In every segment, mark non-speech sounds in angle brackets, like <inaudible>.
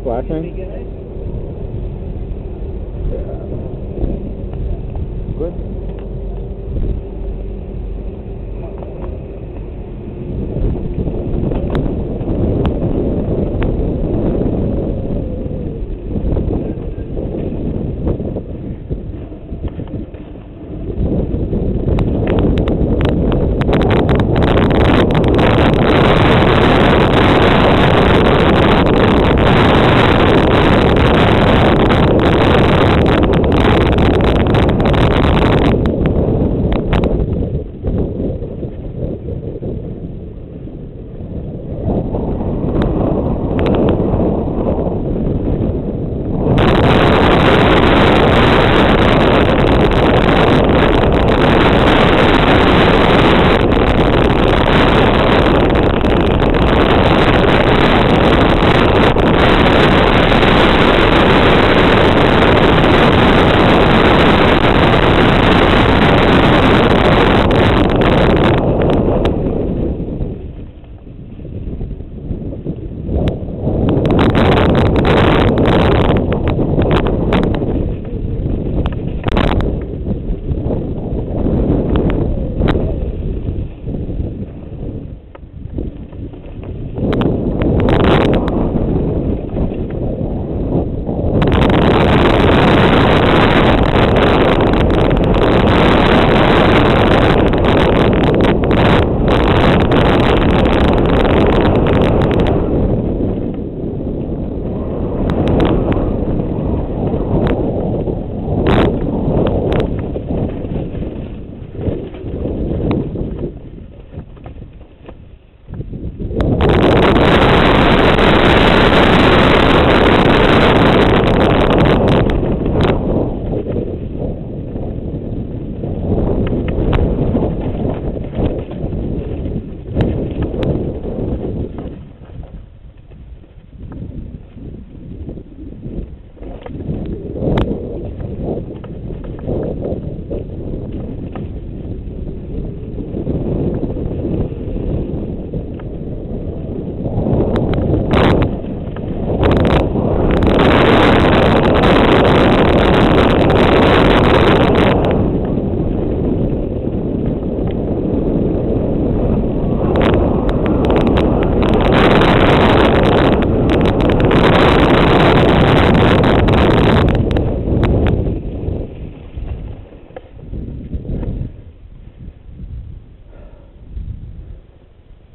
Splashing? Good.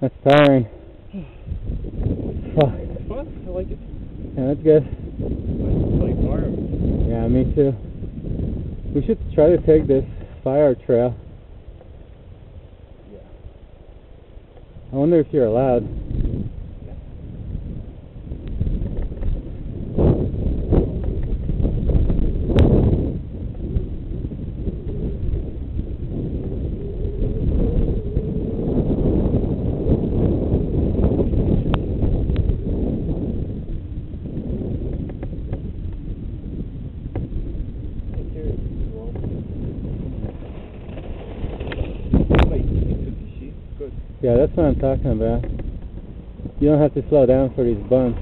That's tiring. Fuck. Fun. I like it. Yeah, that's good. It's like fire. Yeah, me too. We should try to take this fire trail. Yeah. I wonder if you're allowed. Good. Yeah, that's what I'm talking about. You don't have to slow down for these bumps.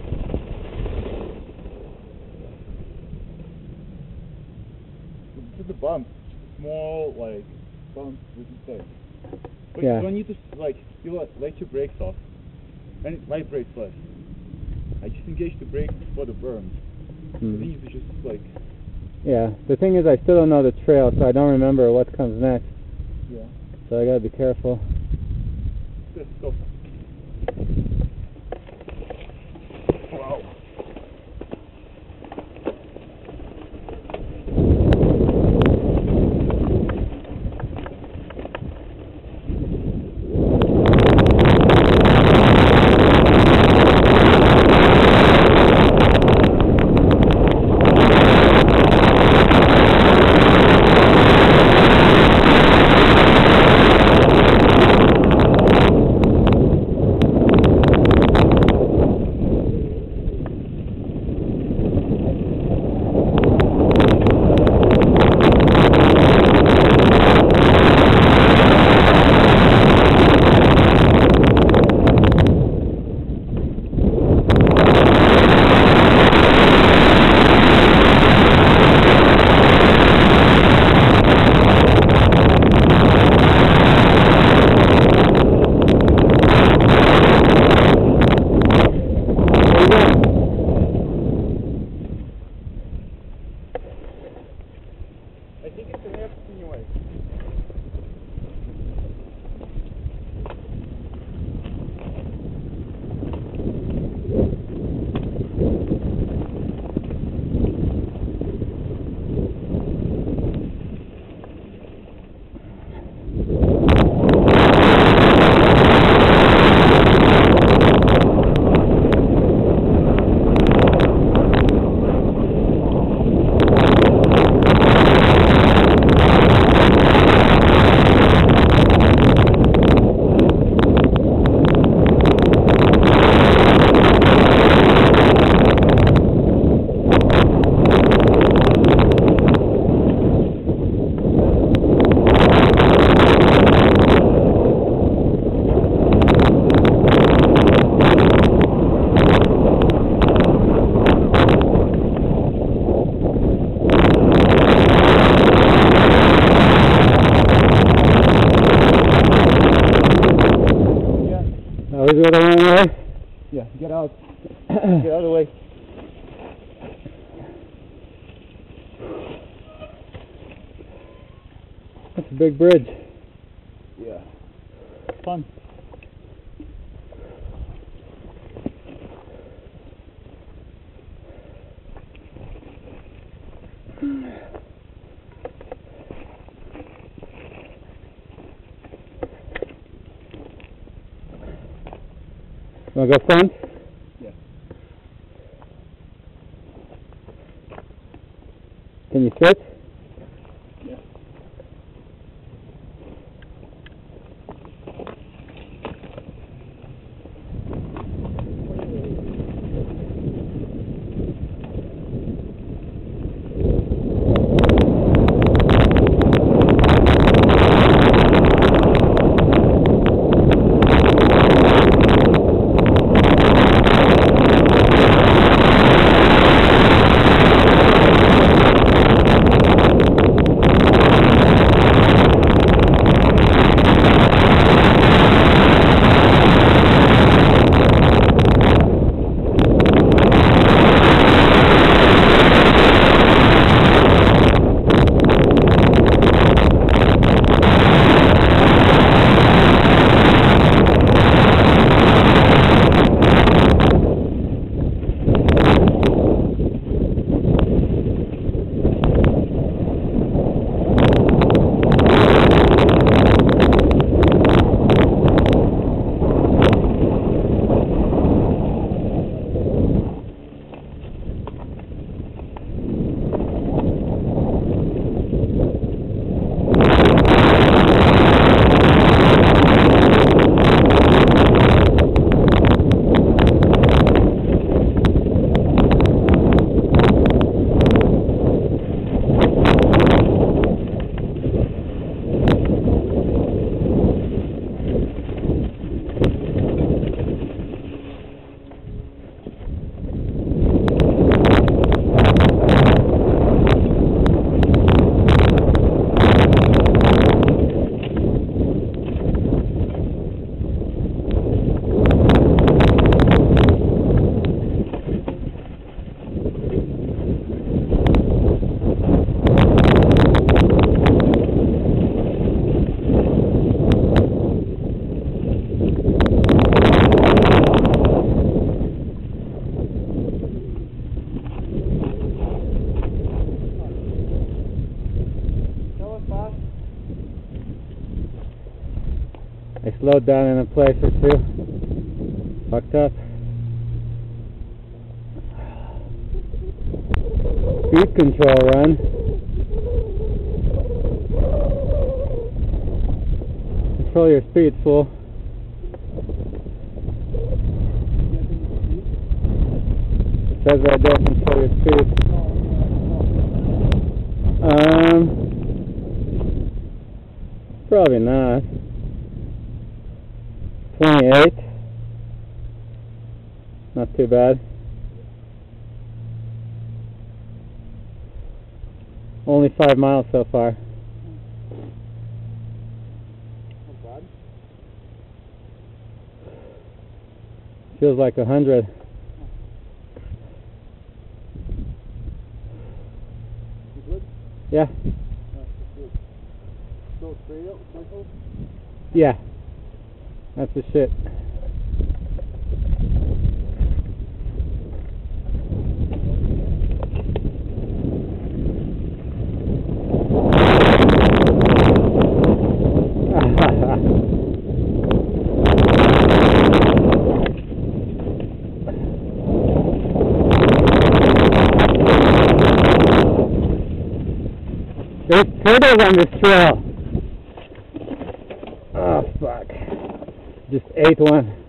Just the bumps. Small, like, bumps with the. But Yeah. you don't need to, like, you let, let your brakes off. And light brakes first. I just engage the brakes for the berm. Hmm. Then you just, like, Yeah, the thing is I still don't know the trail, so I don't remember what comes next. yeah. So I gotta be careful. Good, go. I think it's a half anyway. Always go the wrong way? yeah, get out. <clears throat> Get out of the way. That's a big bridge. Yeah. Fun. <sighs> <sighs> <sighs> Wanna go front? Yeah. Can you sit? Slowed down in a place or two. Fucked up. Speed control run. Control your speed, fool. It says right there, control your speed. Um, probably not. 28. Not too bad. Only five miles so far. Feels like a hundred. Yeah. Yeah. That's the shit. There's turtles on this trail. Ate one.